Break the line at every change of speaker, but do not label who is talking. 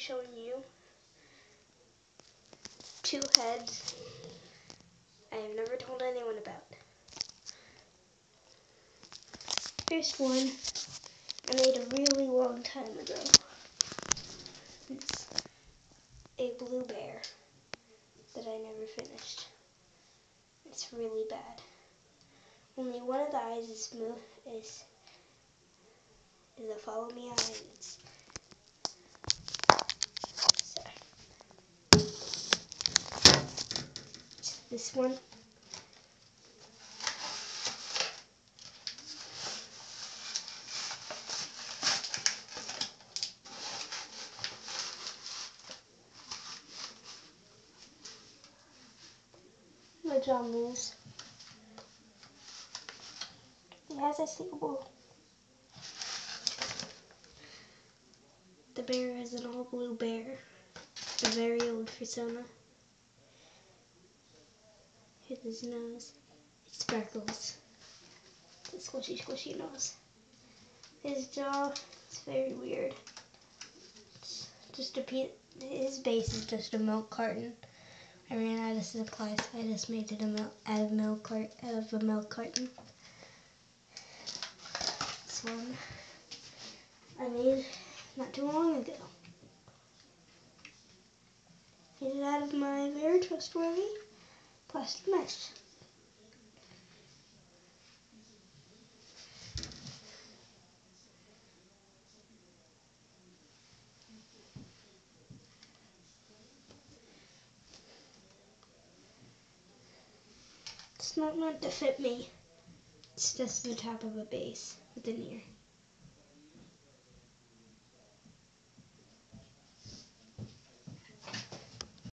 showing you two heads I have never told anyone about. Here's one I made a really long time ago. It's a blue bear that I never finished. It's really bad. Only one of the eyes is is is a follow me eye. It's this one. My jaw moves. It has a single. The bear is an all blue bear. A very old persona. Here's his nose. It sparkles. The squishy squishy nose. His jaw is very weird. It's just a piece, his base is just a milk carton. I ran out of supplies, so I just made it a out of milk cart, out of a milk carton. This one I made not too long ago. Made it out of my very trustworthy plastic mesh. It's not meant to fit me. It's just the top of a base with an ear.